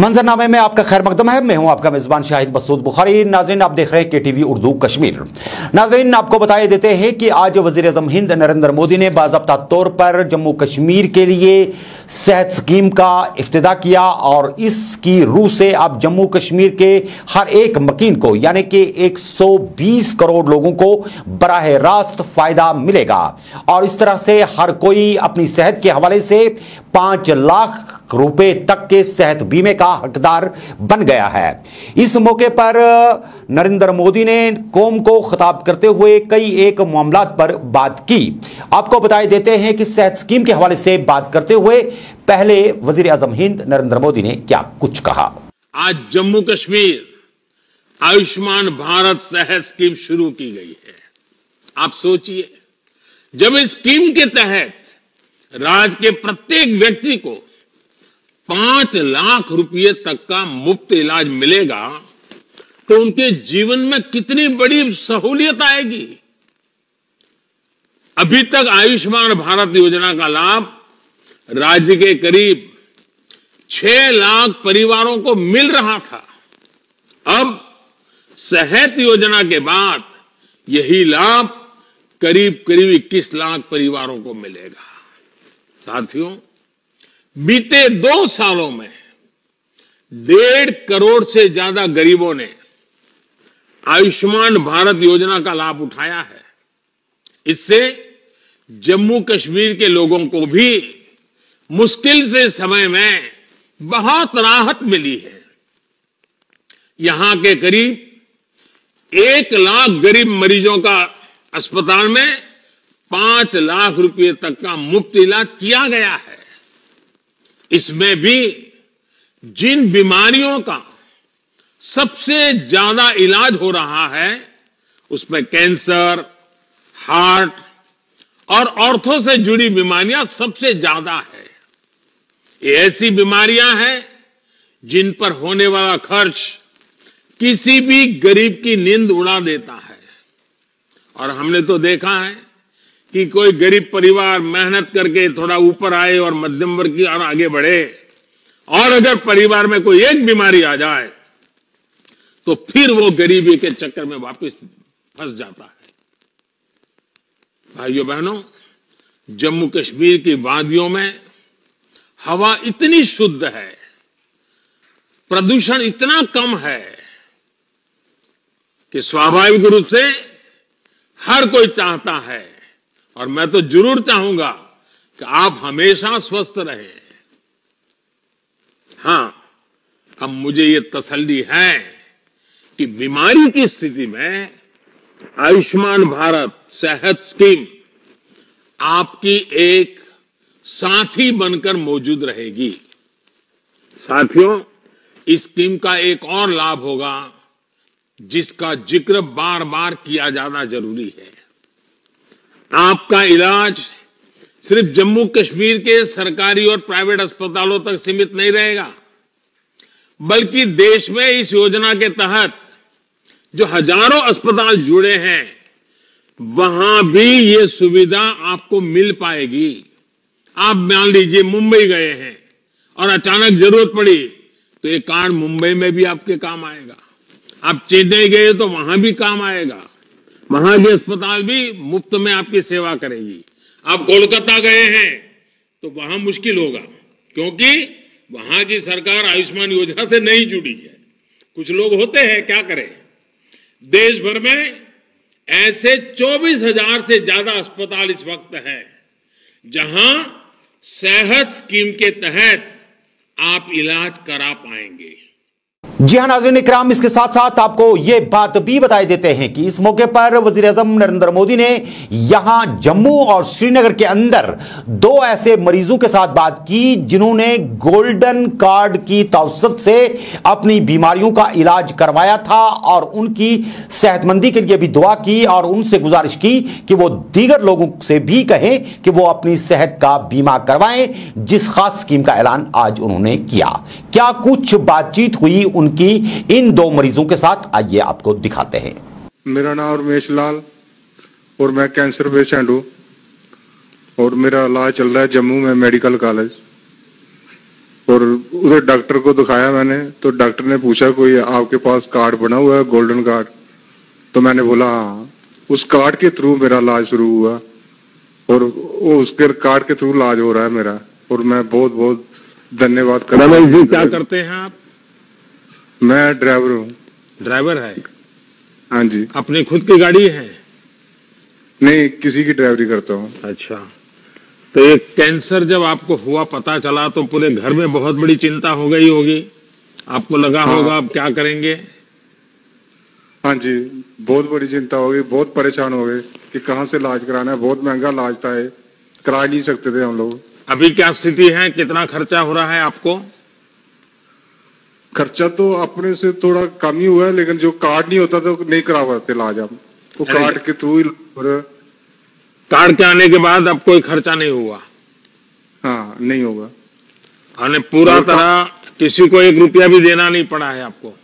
मंजरनामे में आपका खैर मकदम है। मैं हूँ आपका मेजबान शाहिद मसूद बुखारी। नाजरीन, आप देख रहे हैं के टी वी उर्दू कश्मीर। नाजरीन, आपको बताए देते हैं कि आज वज़ीर अजम हिंद नरेंद्र मोदी ने बाबा तौर पर जम्मू कश्मीर के लिए सेहत स्कीम का इफ्तः किया और इसकी रूह से अब जम्मू कश्मीर के हर एक मकीन को, यानी कि 120 करोड़ लोगों को बरह रास्त फ़ायदा मिलेगा। और इस तरह से हर कोई अपनी सेहत के हवाले से पाँच लाख रुपए तक के सेहत बीमे का हकदार बन गया है। इस मौके पर नरेंद्र मोदी ने कौम को खिताब करते हुए कई एक मामला पर बात की। आपको बताए देते हैं कि सेहत स्कीम के हवाले से बात करते हुए पहले वज़ीर आज़म हिंद नरेंद्र मोदी ने क्या कुछ कहा। आज जम्मू कश्मीर आयुष्मान भारत सेहत स्कीम शुरू की गई है। आप सोचिए, जब इस स्कीम के तहत राज्य के प्रत्येक व्यक्ति को पाँच लाख रुपए तक का मुफ़्त इलाज मिलेगा तो उनके जीवन में कितनी बड़ी सहूलियत आएगी? अभी तक आयुष्मान भारत योजना का लाभ राज्य के करीब छह लाख परिवारों को मिल रहा था। अब सेहत योजना के बाद यही लाभ करीब करीब 21 लाख परिवारों को मिलेगा। साथियों बीते दो सालों में डेढ़ करोड़ से ज़्यादा गरीबों ने आयुष्मान भारत योजना का लाभ उठाया है। इससे जम्मू कश्मीर के लोगों को भी मुश्किल से समय में बहुत राहत मिली है। यहाँ के करीब एक लाख गरीब मरीजों का अस्पताल में पाँच लाख रुपए तक का मुफ़्त इलाज किया गया है। इसमें भी जिन बीमारियों का सबसे ज़्यादा इलाज हो रहा है, उसमें कैंसर, हार्ट और ऑर्थो से जुड़ी बीमारियाँ सबसे ज़्यादा है। ये ऐसी बीमारियाँ हैं जिन पर होने वाला खर्च किसी भी गरीब की नींद उड़ा देता है। और हमने तो देखा है कि कोई गरीब परिवार मेहनत करके थोड़ा ऊपर आए और मध्यम वर्ग की और आगे बढ़े, और अगर परिवार में कोई एक बीमारी आ जाए तो फिर वो गरीबी के चक्कर में वापस फंस जाता है। भाइयों, बहनों, जम्मू कश्मीर की वादियों में हवा इतनी शुद्ध है, प्रदूषण इतना कम है, कि स्वाभाविक रूप से हर कोई चाहता है और मैं तो ज़रूर चाहूँगा कि आप हमेशा स्वस्थ रहें। हाँ, अब मुझे ये तसल्ली है कि बीमारी की स्थिति में आयुष्मान भारत सेहत स्कीम आपकी एक साथी बनकर मौजूद रहेगी। साथियों, इस स्कीम का एक और लाभ होगा, जिसका ज़िक्र बार बार किया जाना ज़रूरी है। आपका इलाज सिर्फ़ जम्मू कश्मीर के सरकारी और प्राइवेट अस्पतालों तक सीमित नहीं रहेगा, बल्कि देश में इस योजना के तहत जो हज़ारों अस्पताल जुड़े हैं, वहाँ भी ये सुविधा आपको मिल पाएगी। आप मान लीजिए मुंबई गए हैं और अचानक ज़रूरत पड़ी तो ये कार्ड मुंबई में भी आपके काम आएगा। आप चेन्नई गए तो वहाँ भी काम आएगा। वहाँ के अस्पताल भी मुफ़्त में आपकी सेवा करेगी। आप कोलकाता गए हैं तो वहाँ मुश्किल होगा, क्योंकि वहाँ की सरकार आयुष्मान योजना से नहीं जुड़ी है। कुछ लोग होते हैं, क्या करें? देश भर में ऐसे चौबीस हज़ार से ज़्यादा अस्पताल इस वक्त है, जहाँ सेहत स्कीम के तहत आप इलाज करा पाएँगे। जी हाँ नाजरीन इकराम, इसके साथ साथ आपको ये बात भी बताई देते हैं कि इस मौके पर वज़ीर अजम नरेंद्र मोदी ने यहाँ जम्मू और श्रीनगर के अंदर दो ऐसे मरीजों के साथ बात की जिन्होंने गोल्डन कार्ड की तवसत से अपनी बीमारियों का इलाज करवाया था और उनकी सेहतमंदी के लिए भी दुआ की और उनसे गुजारिश की कि वो दीगर लोगों से भी कहें कि वो अपनी सेहत का बीमा करवाएँ, जिस खास स्कीम का ऐलान आज उन्होंने किया। क्या कुछ बातचीत हुई उन उनकी इन दो मरीजों के साथ आइए आपको दिखाते हैं। मेरा नाम रमेश लाल और मैं कैंसर पेशेंट हूँ और मेरा इलाज चल रहा है जम्मू में मेडिकल कॉलेज। और उधर डॉक्टर को दिखाया मैंने तो डॉक्टर ने पूछा कोई आपके पास कार्ड बना हुआ है गोल्डन कार्ड? तो मैंने बोला हाँ उस कार्ड के थ्रू मेरा इलाज शुरू हुआ और वो उसके कार्ड के थ्रू इलाज हो रहा है मेरा और मैं बहुत बहुत धन्यवाद जी क्या करते हैं आप? मैं ड्राइवर हूँ। ड्राइवर है? हाँ जी। अपनी खुद की गाड़ी है? नहीं किसी की ड्राइवरी करता हूँ। अच्छा। तो ये कैंसर जब आपको हुआ पता चला तो पूरे घर में बहुत बड़ी चिंता हो गई होगी। आपको लगा हाँ। होगा आप क्या करेंगे? हाँ जी बहुत बड़ी चिंता होगी बहुत परेशान हो गए कि कहाँ से इलाज कराना है। बहुत महँगा इलाज था करा नहीं सकते थे हम लोग। अभी क्या स्थिति है? कितना खर्चा हो रहा है आपको? खर्चा तो अपने से थोड़ा कम ही हुआ है लेकिन जो कार्ड नहीं होता तो नहीं करा पाते इलाज हम। वो अरे। कार्ड के थ्रू ही। कार्ड के आने के बाद अब कोई खर्चा नहीं हुआ। हाँ नहीं होगा। और पूरा तरह किसी को एक रुपया भी देना नहीं पड़ा है आपको।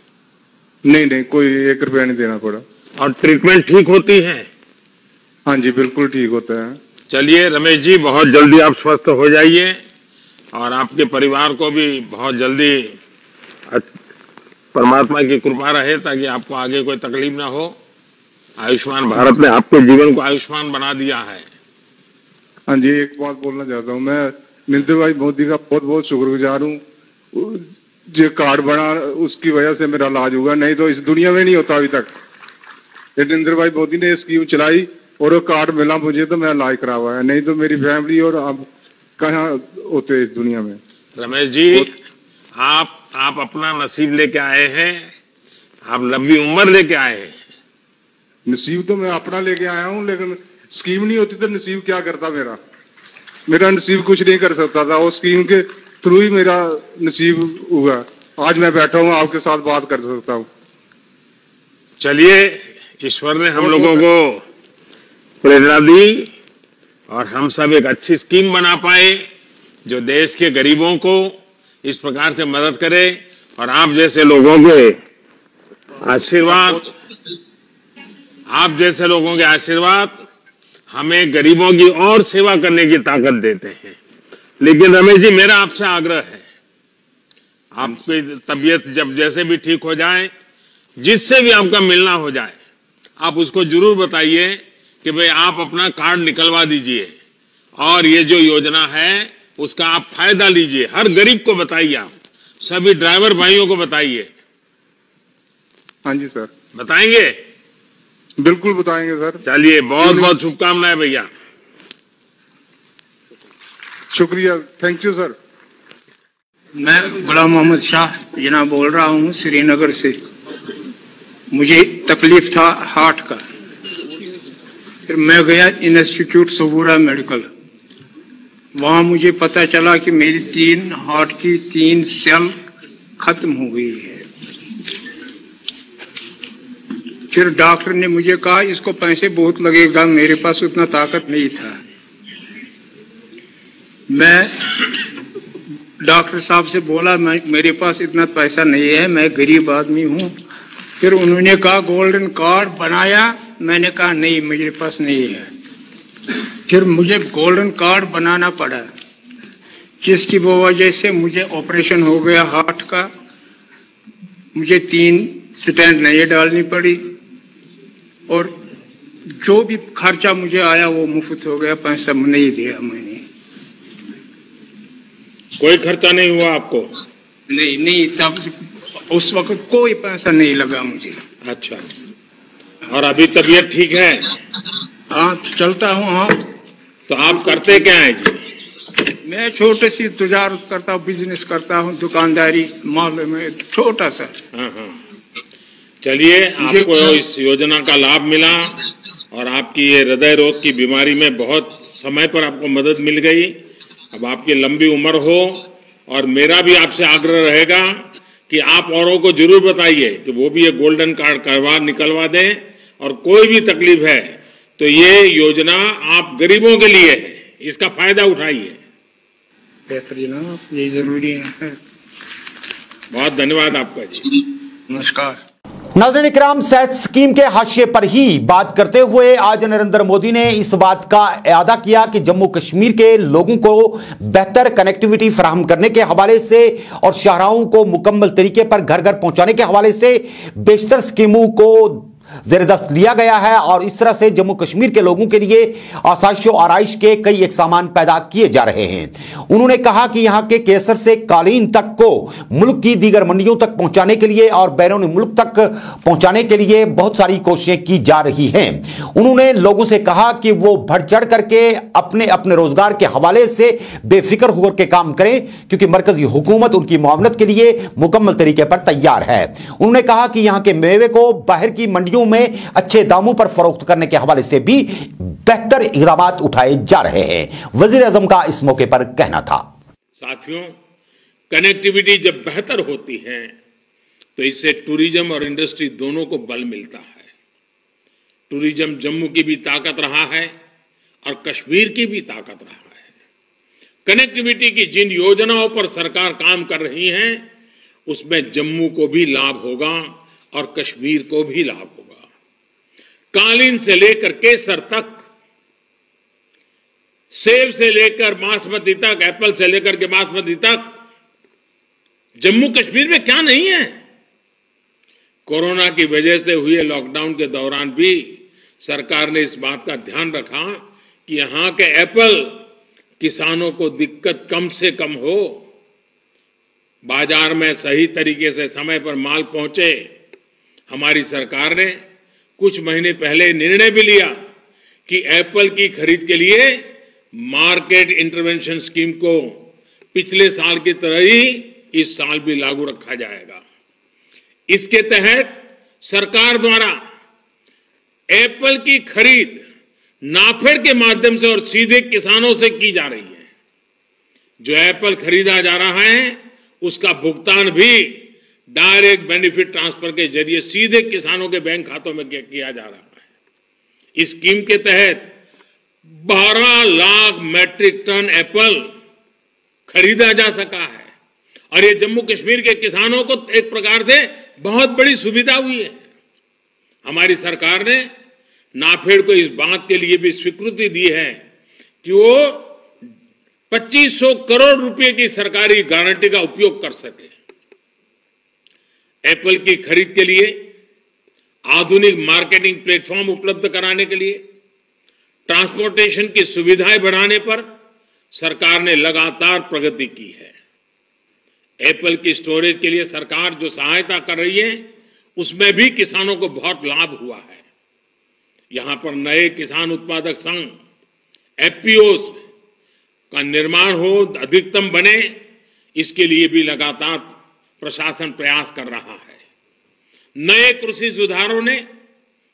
नहीं नहीं कोई एक रुपया नहीं देना पड़ा। और ट्रीटमेंट ठीक होती है? हाँ जी बिल्कुल ठीक होता है। चलिए रमेश जी बहुत जल्दी आप स्वस्थ हो जाइए और आपके परिवार को भी बहुत जल्दी परमात्मा की कृपा रहे ताकि आपको आगे कोई तकलीफ़ ना हो। आयुष्मान भारत ने आपके जीवन को आयुष्मान बना दिया है। हाँ जी एक बात बोलना चाहता हूँ मैं। नितिन भाई मोदी का बहुत बहुत शुक्रगुजार हूँ। जो कार्ड बना उसकी वजह से मेरा इलाज हुआ नहीं तो इस दुनिया में नहीं होता अभी तक। ये नरेंद्र भाई मोदी ने स्कीम चलाई और वो कार्ड मिला मुझे तो मैं इलाज करा हुआ है। नहीं तो मेरी फैमिली और आप कहाँ होते इस दुनिया में? रमेश जी आप आप अपना नसीब लेके आए हैं आप लंबी उम्र लेके आए हैं। नसीब तो मैं अपना लेके आया हूँ लेकिन स्कीम नहीं होती तो नसीब क्या करता मेरा? मेरा नसीब कुछ नहीं कर सकता था वो स्कीम के थ्रू ही मेरा नसीब हुआ। आज मैं बैठा हूँ आपके साथ बात कर सकता हूँ। चलिए ईश्वर ने हम लोगों को प्रेरणा दी और हम सब एक अच्छी स्कीम बना पाए जो देश के गरीबों को इस प्रकार से मदद करे और आप जैसे लोगों के आशीर्वाद, आप जैसे लोगों के आशीर्वाद हमें गरीबों की और सेवा करने की ताकत देते हैं। लेकिन रमेश जी, मेरा आपसे आग्रह है, आपकी तबीयत जब जैसे भी ठीक हो जाए, जिससे भी आपका मिलना हो जाए, आप उसको ज़रूर बताइए कि भाई आप अपना कार्ड निकलवा दीजिए। और ये जो योजना है उसका आप फ़ायदा लीजिए। हर गरीब को बताइए आप। सभी ड्राइवर भाइयों को बताइए। हाँ जी सर। बताएँगे? बिल्कुल बताएँगे सर। चलिए बहुत बहुत शुभकामनाएँ भैया। शुक्रिया। थैंक यू सर मैं गुलाम मोहम्मद शाह जना बोल रहा हूँ श्रीनगर से। मुझे तकलीफ़ था हार्ट का। फिर मैं गया इंस्टीट्यूट सबूरा मेडिकल वहाँ मुझे पता चला कि मेरी तीन हार्ट की तीन सेल खत्म हो गई है। फिर डॉक्टर ने मुझे कहा, इसको पैसे बहुत लगेगा, मेरे पास उतना ताकत नहीं था। मैं डॉक्टर साहब से बोला, मैं, मेरे पास इतना पैसा नहीं है, मैं गरीब आदमी हूँ। फिर उन्होंने कहा, गोल्डन कार्ड बनाया। मैंने कहा, नहीं, मेरे पास नहीं है। फिर मुझे गोल्डन कार्ड बनाना पड़ा। जिसकी वो वजह से मुझे ऑपरेशन हो गया हार्ट का। मुझे तीन स्टैंड नए डालनी पड़ी और जो भी खर्चा मुझे आया वो मुफ़्त हो गया पैसा नहीं दिया मैंने। कोई खर्चा नहीं हुआ आपको? नहीं नहीं तब उस वक्त कोई पैसा नहीं लगा मुझे। अच्छा। और अभी तबीयत ठीक है? हाँ चलता हूँ हाँ तो आप करते क्या हैं जी? मैं छोटे सी तजारत करता हूँ बिज़नेस करता हूँ दुकानदारी माल में छोटा सा। हाँ हाँ। चलिए आपको इस योजना का लाभ मिला और आपकी ये हृदय रोग की बीमारी में बहुत समय पर आपको मदद मिल गई। अब आपकी लंबी उम्र हो और मेरा भी आपसे आग्रह रहेगा कि आप औरों को ज़रूर बताइए कि वो भी ये गोल्डन कार्ड करवा निकलवा दें और कोई भी तकलीफ़ है तो ये योजना आप गरीबों के लिए है। इसका फ़ायदा उठाइए। बेहतरीन आप ये ज़रूरी है। बहुत धन्यवाद आपका जी। नमस्कार। नाजरन इकराम सेहत स्कीम के हाशिए पर ही बात करते हुए आज नरेंद्र मोदी ने इस बात का अदा किया कि जम्मू कश्मीर के लोगों को बेहतर कनेक्टिविटी फराहम करने के हवाले से और शाहराहों को मुकम्मल तरीके पर घर घर पहुँचाने के हवाले से बेशतर स्कीमों को जेरदस्त लिया गया है और इस तरह से जम्मू कश्मीर के लोगों के लिए आसाइश आरइश के कई एक सामान पैदा किए जा रहे हैं। उन्होंने कहा कि यहाँ के केसर से कालीन तक को मुल्क की दीगर मंडियों तक पहुँचाने के लिए और बैरून मुल्क तक पहुँचाने के लिए बहुत सारी कोशिशें की जा रही हैं। उन्होंने लोगों से कहा कि वो बढ़ चढ़ करके अपने अपने रोज़गार के हवाले से बेफिक्र होकर के काम करें, क्योंकि मरकजी हुकूमत उनकी मुआवनत के लिए मुकम्मल तरीके पर तैयार है। उन्होंने कहा कि यहाँ के मेवे को बाहर की मंडियों में अच्छे दामों पर फरोख्त करने के हवाले से भी बेहतर इकदाम उठाए जा रहे हैं। वज़ीर अजम का इस मौके पर कहना था। साथियों कनेक्टिविटी जब बेहतर होती है तो इससे टूरिज़्म और इंडस्ट्री दोनों को बल मिलता है। टूरिज़्म जम्मू की भी ताकत रहा है और कश्मीर की भी ताकत रहा है। कनेक्टिविटी की जिन योजनाओं पर सरकार काम कर रही है, उसमें जम्मू को भी लाभ होगा और कश्मीर को भी लाभ होगा। कालीन से लेकर केसर तक, सेब से लेकर बासमती तक, एप्पल से लेकर के बासमती तक, जम्मू कश्मीर में क्या नहीं है? कोरोना की वजह से हुए लॉकडाउन के दौरान भी सरकार ने इस बात का ध्यान रखा कि यहाँ के एप्पल किसानों को दिक्कत कम से कम हो, बाज़ार में सही तरीके से समय पर माल पहुँचे, हमारी सरकार ने कुछ महीने पहले निर्णय भी लिया कि एप्पल की खरीद के लिए मार्केट इंटरवेंशन स्कीम को पिछले साल की तरह ही इस साल भी लागू रखा जाएगा। इसके तहत सरकार द्वारा एप्पल की खरीद नाफेड के माध्यम से और सीधे किसानों से की जा रही है। जो एप्पल खरीदा जा रहा है, उसका भुगतान भी डायरेक्ट बेनिफिट ट्रांसफ़र के ज़रिए सीधे किसानों के बैंक खातों में किया जा रहा है। इस स्कीम के तहत 12 लाख मैट्रिक टन एप्पल खरीदा जा सका है। और ये जम्मू कश्मीर के किसानों को एक प्रकार से बहुत बड़ी सुविधा हुई है। हमारी सरकार ने नाफेड को इस बात के लिए भी स्वीकृति दी है कि वो 2500 करोड़ रुपए की सरकारी गारंटी का उपयोग कर सके। एप्पल की खरीद के लिए, आधुनिक मार्केटिंग प्लेटफॉर्म उपलब्ध कराने के लिए, ट्रांसपोर्टेशन की सुविधाएँ बढ़ाने पर सरकार ने लगातार प्रगति की है। एप्पल की स्टोरेज के लिए सरकार जो सहायता कर रही है, उसमें भी किसानों को बहुत लाभ हुआ है। यहाँ पर नए किसान उत्पादक संघ एफपीओ का निर्माण हो, अधिकतम बने, इसके लिए भी लगातार प्रशासन प्रयास कर रहा है। नए कृषि सुधारों ने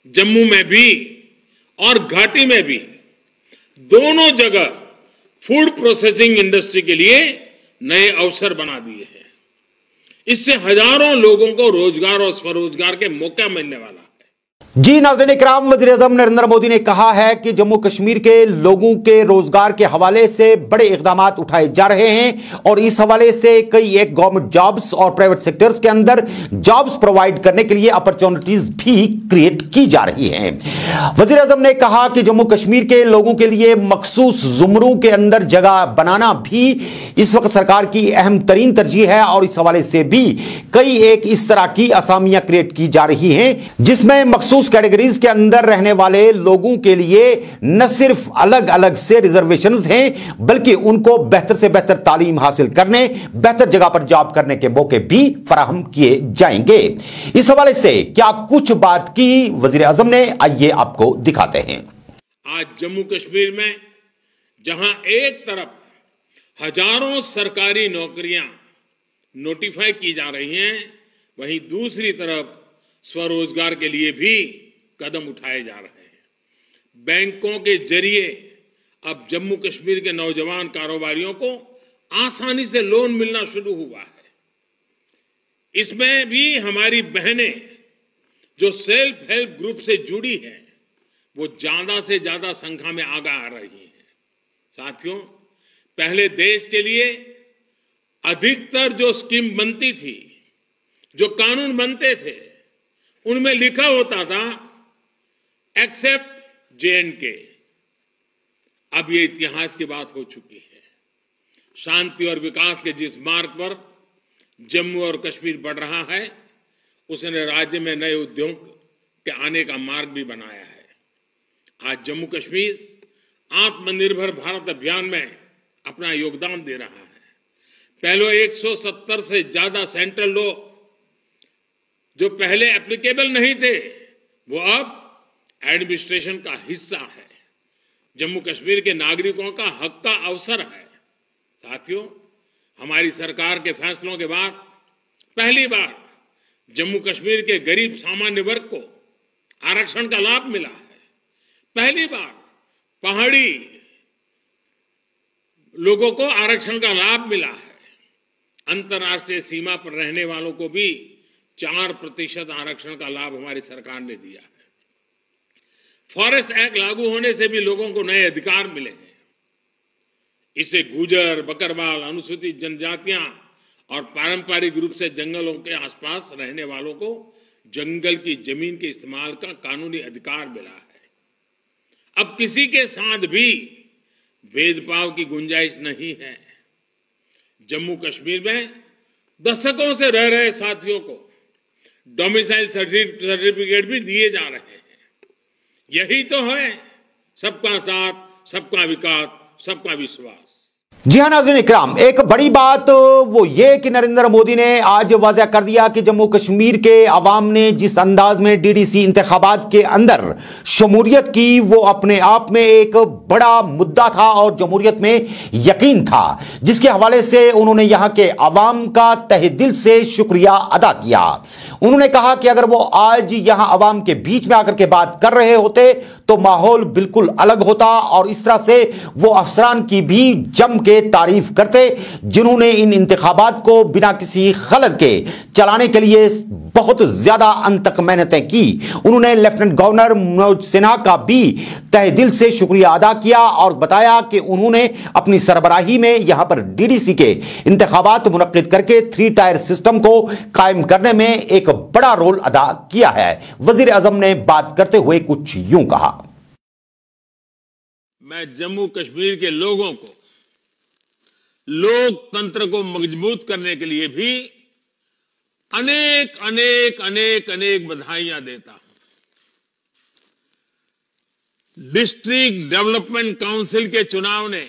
जम्मू में भी और घाटी में भी दोनों जगह फ़ूड प्रोसेसिंग इंडस्ट्री के लिए नए अवसर बना दिए हैं। इससे हज़ारों लोगों को रोज़गार और स्वरोजगार के मौका मिलने वाला जी नाजरन इक्राम वजी अजम नरेंद्र मोदी ने कहा है कि जम्मू कश्मीर के लोगों के रोज़गार के हवाले से बड़े इकदाम उठाए जा रहे हैं और इस हवाले से कई एक गवर्नमेंट जॉब्स और प्राइवेट सेक्टर्स के अंदर जॉब्स प्रोवाइड करने के लिए अपॉर्चुनिटीज़ भी क्रिएट की जा रही हैं। वज़ीर अजम ने कहा कि जम्मू कश्मीर के लोगों के लिए मखसूस जुमरों के अंदर जगह बनाना भी इस वक्त सरकार की अहम तरीन तरजीह है और इस हवाले से भी कई एक इस तरह की असामियाँ क्रिएट की जा रही हैं, जिसमें मखसूस उस कैटेगरीज के अंदर रहने वाले लोगों के लिए न सिर्फ़ अलग अलग से रिजर्वेशन हैं, बल्कि उनको बेहतर से बेहतर तालीम हासिल करने, बेहतर जगह पर जॉब करने के मौके भी फराहम किए जाएँगे। इस हवाले से क्या कुछ बात की वज़ीर आज़म ने, आइए आपको दिखाते हैं। आज जम्मू कश्मीर में, जहाँ एक तरफ़ हज़ारों सरकारी नौकरियाँ नोटिफाई की जा रही हैं, वहीं दूसरी तरफ़ स्वरोजगार के लिए भी कदम उठाए जा रहे हैं। बैंकों के ज़रिए अब जम्मू कश्मीर के नौजवान कारोबारियों को आसानी से लोन मिलना शुरू हुआ है। इसमें भी हमारी बहनें जो सेल्फ हेल्प ग्रुप से जुड़ी हैं, वो ज़्यादा से ज़्यादा संख्या में आगे आ रही हैं। साथियों, पहले देश के लिए अधिकतर जो स्कीम बनती थी, जो कानून बनते थे उनमें लिखा होता था, एक्सेप्ट जे के. अब ये इतिहास की बात हो चुकी है। शांति और विकास के जिस मार्ग पर जम्मू और कश्मीर बढ़ रहा है, उसने राज्य में नए उद्योग के आने का मार्ग भी बनाया है। आज जम्मू कश्मीर आत्मनिर्भर भारत अभियान में अपना योगदान दे रहा है। पहले 170 से ज़्यादा सेंट्रल लॉ जो पहले एप्लीकेबल नहीं थे, वो अब एडमिनिस्ट्रेशन का हिस्सा है। जम्मू कश्मीर के नागरिकों का हक का अवसर है। साथियों, हमारी सरकार के फैसलों के बाद पहली बार जम्मू कश्मीर के गरीब सामान्य वर्ग को आरक्षण का लाभ मिला है। पहली बार पहाड़ी लोगों को आरक्षण का लाभ मिला है। अंतर्राष्ट्रीय सीमा पर रहने वालों को भी चार प्रतिशत आरक्षण का लाभ हमारी सरकार ने दिया है। फॉरेस्ट एक्ट लागू होने से भी लोगों को नए अधिकार मिले हैं। इसे गुजर, बकरवाल, अनुसूचित जनजातियाँ और पारंपरिक रूप से जंगलों के आसपास रहने वालों को जंगल की ज़मीन के इस्तेमाल का कानूनी अधिकार मिला है। अब किसी के साथ भी भेदभाव की गुंजाइश नहीं है। जम्मू कश्मीर में दशकों से रह रहे साथियों को डोमिसाइल सर्टिफिकेट भी दिए जा रहे हैं। यही तो है सबका साथ, सबका विकास, सबका विश्वास। जी हाँ नाजरीन इकराम, एक बड़ी बात वो ये कि नरेंद्र मोदी ने आज वाजह कर दिया कि जम्मू कश्मीर के अवाम ने जिस अंदाज में डीडीसी इंतबात के अंदर शमूरियत की, वो अपने आप में एक बड़ा मुद्दा था और जमहूरियत में यकीन था, जिसके हवाले से उन्होंने यहाँ के अवाम का तहे दिल से शुक्रिया अदा किया। उन्होंने कहा कि अगर वो आज यहाँ अवाम के बीच में आकर के बात कर रहे होते तो माहौल बिल्कुल अलग होता और इस तरह से वो अफसरान की भी जम के तारीफ़ करते, जिन्होंने इन इंतबात को बिना किसी खलर के चलाने के लिए बहुत ज़्यादा अंतक मेहनतें की। उन्होंने लेफ्टिनेंट गवर्नर मनोज सिन्हा का भी तहे दिल से शुक्रिया अदा किया और बताया कि उन्होंने अपनी सरबराही में यहाँ पर डीडीसी के इंतबात मुनद करके थ्री टायर सिस्टम को कायम करने में एक बड़ा रोल अदा किया है। वज़ीर अजम ने बात करते हुए कुछ यूँ कहा। मैं जम्मू कश्मीर के लोगों को लोकतंत्र को मज़बूत करने के लिए भी अनेक अनेक अनेक अनेक बधाइयाँ देता हूँ। डिस्ट्रिक्ट डेवलपमेंट काउंसिल के चुनाव ने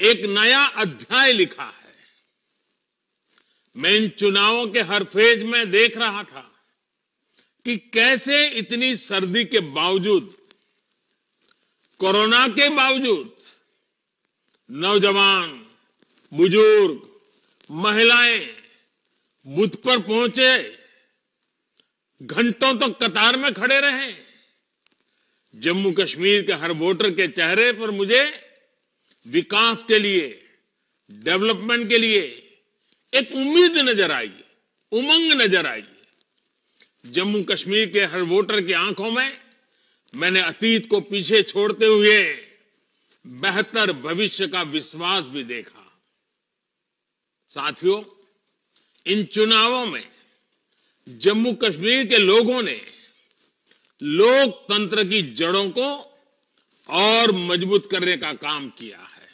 एक नया अध्याय लिखा है। मैं इन चुनावों के हर फ़ेज़ में देख रहा था कि कैसे इतनी सर्दी के बावजूद, कोरोना के बावजूद नौजवान, बुज़ुर्ग, महिलाएँ बुथ पर पहुँचे। घंटों तक तो कतार में खड़े रहे। जम्मू कश्मीर के हर वोटर के चेहरे पर मुझे विकास के लिए, डेवलपमेंट के लिए एक उम्मीद नज़र आई, उमंग नज़र आई। जम्मू कश्मीर के हर वोटर की आँखों में मैंने अतीत को पीछे छोड़ते हुए बेहतर भविष्य का विश्वास भी देखा। साथियों, इन चुनावों में जम्मू कश्मीर के लोगों ने लोकतंत्र की जड़ों को और मज़बूत करने का काम किया है।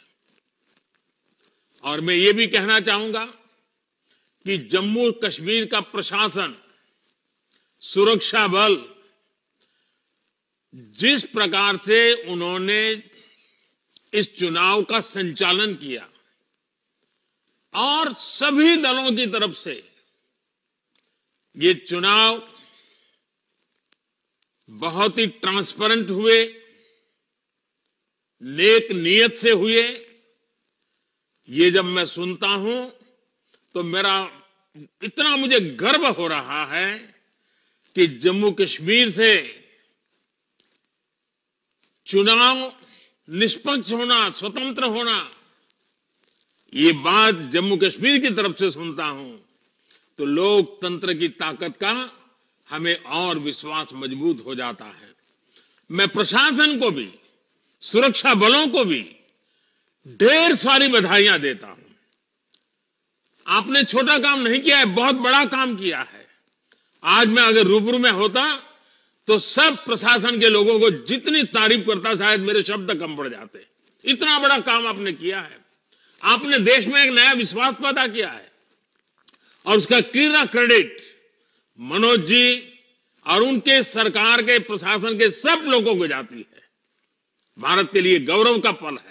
और मैं ये भी कहना चाहूँगा कि जम्मू कश्मीर का प्रशासन, सुरक्षा बल, जिस प्रकार से उन्होंने इस चुनाव का संचालन किया और सभी दलों की तरफ़ से ये चुनाव बहुत ही ट्रांसपेरेंट हुए, नेक नियत से हुए। ये जब मैं सुनता हूँ तो मेरा इतना मुझे गर्व हो रहा है कि जम्मू कश्मीर से चुनाव निष्पक्ष होना, स्वतंत्र होना, ये बात जम्मू कश्मीर की तरफ़ से सुनता हूँ। तो लोकतंत्र की ताकत का हमें और विश्वास मज़बूत हो जाता है। मैं प्रशासन को भी, सुरक्षा बलों को भी ढेर सारी बधाइयाँ देता हूँ। आपने छोटा काम नहीं किया है, बहुत बड़ा काम किया है। आज मैं अगर रूबरू में होता तो सब प्रशासन के लोगों को जितनी तारीफ़ करता, शायद मेरे शब्द कम पड़ जाते। इतना बड़ा काम आपने किया है। आपने देश में एक नया विश्वास पैदा किया है। और उसका क्रीड़ा क्रेडिट मनोज जी और उनके सरकार के प्रशासन के सब लोगों को जाती है। भारत के लिए गौरव का पल है।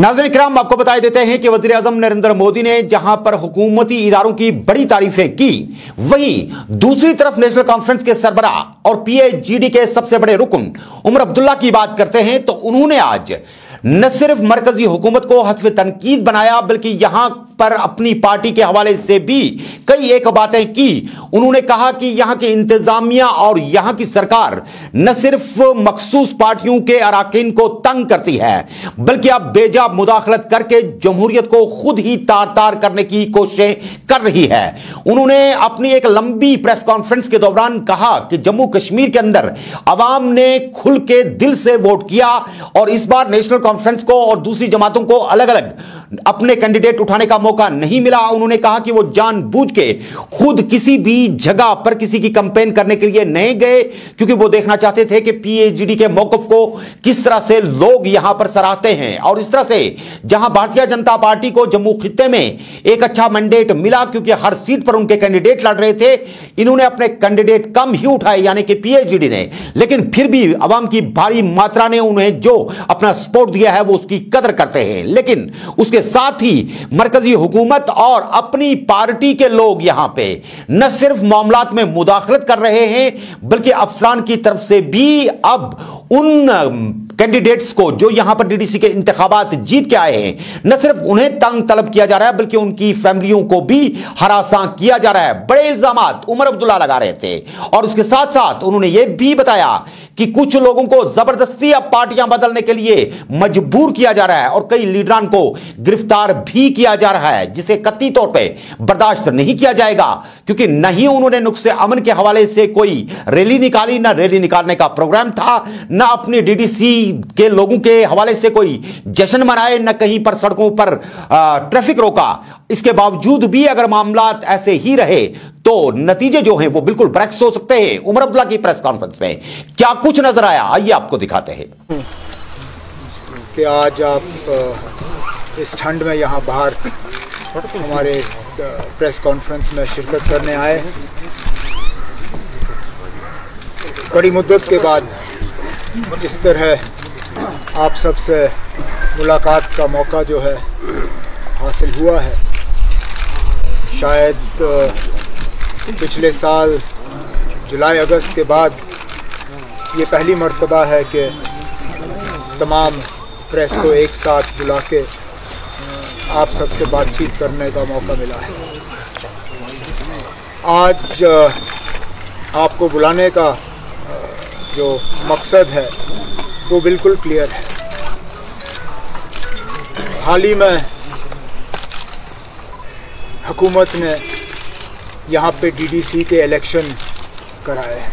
नाजन कराम आपको बता देते हैं कि वजी अजम नरेंद्र मोदी ने जहाँ पर हुकूमती इदारों की बड़ी तारीफें की, वहीं दूसरी तरफ़ नेशनल कॉन्फ्रेंस के सरबरा और पीएचजीडी के सबसे बड़े रुकन उमर अब्दुल्ला की बात करते हैं तो उन्होंने आज न सिर्फ़ मरकजी हुकूमत को हथफ तनकीद बनाया, बल्कि यहाँ पर अपनी पार्टी के हवाले से भी कई एक बातें की। उन्होंने कहा कि यहाँ की इंतजामिया और यहाँ की सरकार न सिर्फ़ मखसूस पार्टियों के अरकान को तंग करती है, बल्कि अब बेजा मुदाखलत करके जमहूरियत को खुद ही तार तार करने की कोशिशें कर रही है। उन्होंने अपनी एक लंबी प्रेस कॉन्फ्रेंस के दौरान कहा कि जम्मू कश्मीर के अंदर अवाम ने खुल के दिल से वोट किया और इस बार नेशनल कॉन्फ्रेंस को और दूसरी जमातों को अलग अलग अपने कैंडिडेट उठाने का मौका नहीं मिला। उन्होंने कहा कि वो जानबूझ के खुद किसी भी जगह पर किसी की कंपेन करने के लिए नहीं गए, क्योंकि वो देखना चाहते थे कि पीएचडी के मौकफ को किस तरह से लोग यहाँ पर सराहते हैं। और इस तरह से जहाँ भारतीय जनता पार्टी को जम्मू खित्ते में एक अच्छा मैंडेट मिला, क्योंकि हर सीट पर उनके कैंडिडेट लड़ रहे थे, इन्होंने अपने कैंडिडेट कम ही उठाए, यानी कि पीएचडी ने। लेकिन फिर भी अवाम की भारी मात्रा ने उन्हें जो अपना सपोर्ट दिया है, वो उसकी कदर करते हैं। लेकिन उसके साथ ही मरकजी हुकूमत और अपनी पार्टी के लोग यहाँ पे न सिर्फ़ मामलात में मुदाखलत कर रहे हैं, बल्कि अफसरान की तरफ़ से भी अब उन कैंडिडेट्स को जो यहाँ पर डीडीसी के इंतबात जीत के आए हैं, न सिर्फ़ उन्हें तंग तलब किया जा रहा है, बल्कि उनकी फैमिलियों को भी हरासा किया जा रहा है। बड़े इल्ज़ाम उमर अब्दुल्ला लगा रहे थे। और उसके साथ साथ उन्होंने यह भी बताया कि कुछ लोगों को ज़बरदस्ती अब पार्टियाँ बदलने के लिए मजबूर किया जा रहा है और कई लीडरान को गिरफ़्तार भी किया जा रहा है, जिसे कत्ती तौर पर बर्दाश्त नहीं किया जाएगा, क्योंकि नहीं उन्होंने नुक्से अमन के हवाले से कोई रैली निकाली, ना रैली निकालने का प्रोग्राम था, ना अपनी डीडीसी के लोगों के हवाले से कोई जश्न मनाए, न कहीं पर सड़कों पर ट्रैफ़िक रोका। इसके बावजूद भी अगर मामला ऐसे ही रहे तो नतीजे जो हैं वो बिल्कुल ब्रैक्स हो सकते हैं उमर अब्दुल्ला की प्रेस कॉन्फ्रेंस में। क्या कुछ नज़र आया? आइए आपको दिखाते हैं। कि आज आप इस ठंड में यहाँ बाहर हमारे इस प्रेस कॉन्फ्रेंस में शिरकत करने आए बड़ी मुद्दत के बाद इस तरह आप सबसे मुलाकात का मौका जो है हासिल हुआ है। शायद पिछले साल जुलाई, अगस्त के बाद ये पहली मरतबा है कि तमाम प्रेस को एक साथ बुला के आप सबसे बातचीत करने का मौका मिला है। आज आपको बुलाने का जो मकसद है, वो बिल्कुल क्लियर है। हाल ही में हुकूमत ने यहाँ पे डीडीसी के इलेक्शन कराए हैं।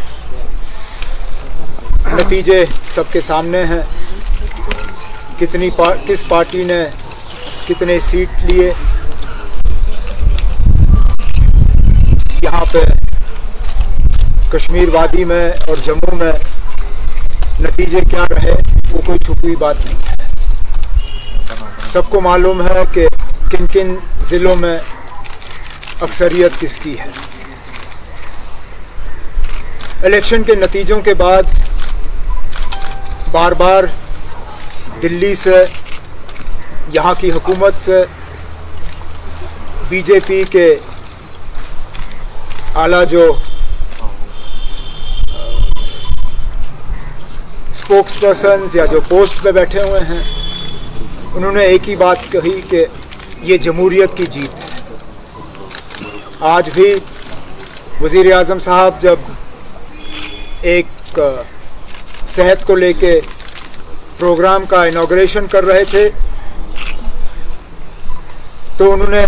नतीजे सबके सामने हैं। कितनी पार, किस पार्टी ने कितने सीट लिए? यहाँ पे कश्मीर वादी में और जम्मू में नतीजे क्या रहे वो कोई छुपी बात नहीं है। सबको मालूम है कि किन किन ज़िलों में अक्सरियत किसकी है? इलेक्शन के नतीजों के बाद बार बार दिल्ली से, यहाँ की हुकूमत से, बीजेपी के आला जो स्पोक्स पर्सन या जो पोस्ट पे बैठे हुए हैं, उन्होंने एक ही बात कही कि ये जमहूरियत की जीत है। आज भी वज़ी अजम साहब जब एक सेहत को लेके प्रोग्राम का इनाग्रेशन कर रहे थे तो उन्होंने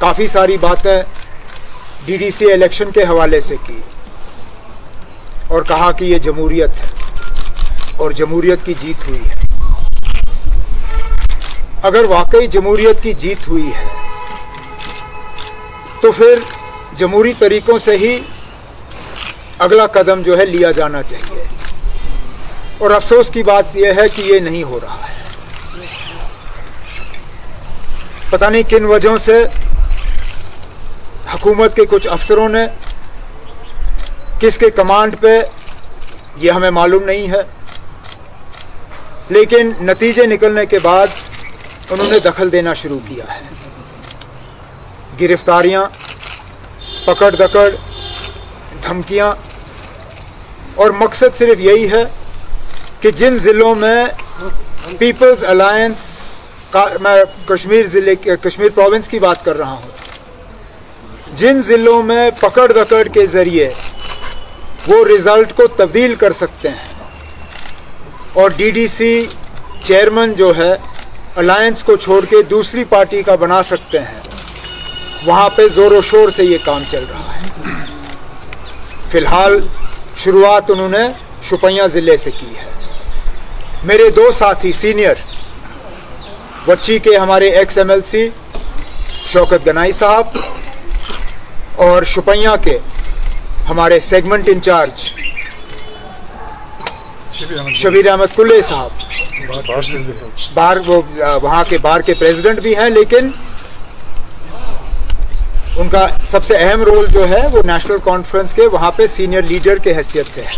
काफ़ी सारी बातें डीडीसी इलेक्शन के हवाले से की और कहा कि ये जमहूरियत है और जमहूरियत की जीत हुई है। अगर वाकई जमहूरियत की जीत हुई है तो फिर जमहूरी तरीक़ों से ही अगला कदम जो है लिया जाना चाहिए। और अफसोस की बात यह है कि ये नहीं हो रहा है। पता नहीं किन वजहों से हुकूमत के कुछ अफसरों ने किसके कमांड पे ये हमें मालूम नहीं है। लेकिन नतीजे निकलने के बाद उन्होंने दखल देना शुरू किया है। गिरफ्तारियाँ पकड़ दकड़ धमकियाँ। और मकसद सिर्फ़ यही है कि जिन ज़िलों में पीपल्स अलायंस का, मैं कश्मीर ज़िले के, कश्मीर प्रोविंस की बात कर रहा हूँ, जिन ज़िलों में पकड़ दकड़ के ज़रिए वो रिज़ल्ट को तब्दील कर सकते हैं, और डीडीसी चेयरमैन जो है अलायंस को छोड़ के दूसरी पार्टी का बना सकते हैं वहाँ पे ज़ोरों शोर से ये काम चल रहा है। फ़िलहाल, शुरुआत उन्होंने शुपैया ज़िले से की है। मेरे दो साथी सीनियर, बच्ची के हमारे एक्स एमएलसी शौकत गनाई साहब, और शुपैया के हमारे सेगमेंट इंचार्ज, शबीर अहमद कुल्ले साहब। बार वो, वहाँ के बार के प्रेसिडेंट भी हैं, लेकिन उनका सबसे अहम रोल जो है वो नेशनल कॉन्फ्रेंस के, वहाँ पे सीनियर लीडर के हैसियत से है।